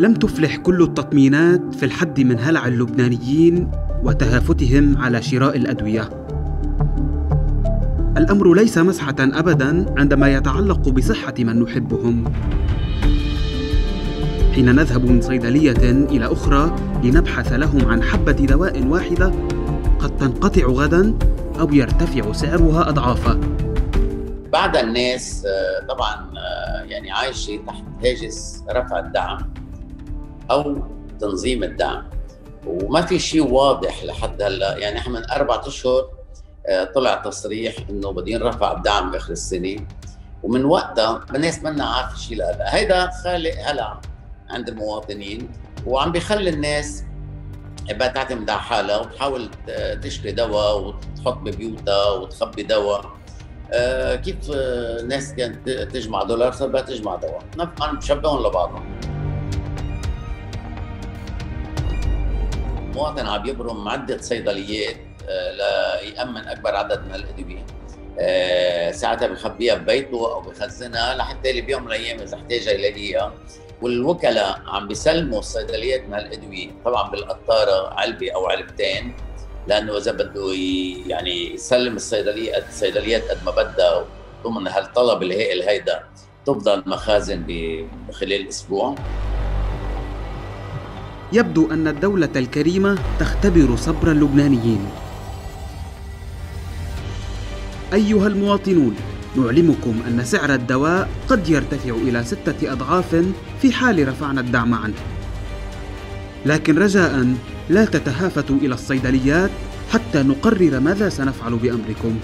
لم تفلح كل التطمينات في الحد من هلع اللبنانيين وتهافتهم على شراء الأدوية. الأمر ليس مسحة ابدا عندما يتعلق بصحة من نحبهم. حين نذهب من صيدلية إلى أخرى لنبحث لهم عن حبة دواء واحدة قد تنقطع غدا أو يرتفع سعرها اضعافا. بعض الناس آه، طبعا آه، يعني عايشة تحت هاجس رفع الدعم. أو تنظيم الدعم. وما في شيء واضح لحد هلأ. يعني إحنا من أربع أشهر آه، طلع تصريح إنه بدين رفع الدعم بآخر السنة. ومن وقتها الناس منا عارفة شيء لهلا هيدا خالق هلع عند المواطنين وعم بيخلي الناس بقى تعتمد على حالها وتحاول تشتري دواء وتحط ببيوتها وتخبي دواء. آه كيف الناس كانت تجمع دولار صار بقى تجمع دواء. عم بشبههم لبعضهم. المواطن عم يبرم عدة صيدليات آه ليأمن أكبر عدد من الأدوية. آه ساعتها بخبيها ببيته أو بخزنها لحتى بيوم من الأيام إذا احتاجها يلاقيها والوكلاء عم بيسلموا الصيدليات من الادويه طبعا بالقطارة علبة أو علبتين لأنه إذا بده يعني يسلم الصيدليه الصيدليات قد ما بدها ضمن هالطلب الهائل هيدا تفضل مخازن بخلال أسبوع. يبدو أن الدولة الكريمة تختبر صبر اللبنانيين. أيها المواطنون نعلمكم أن سعر الدواء قد يرتفع إلى ستة أضعاف في حال رفعنا الدعم عنه. لكن رجاء لا تتهافتوا إلى الصيدليات حتى نقرر ماذا سنفعل بأمركم.